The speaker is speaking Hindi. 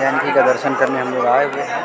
जानकी का दर्शन करने हम लोग आए हुए हैं।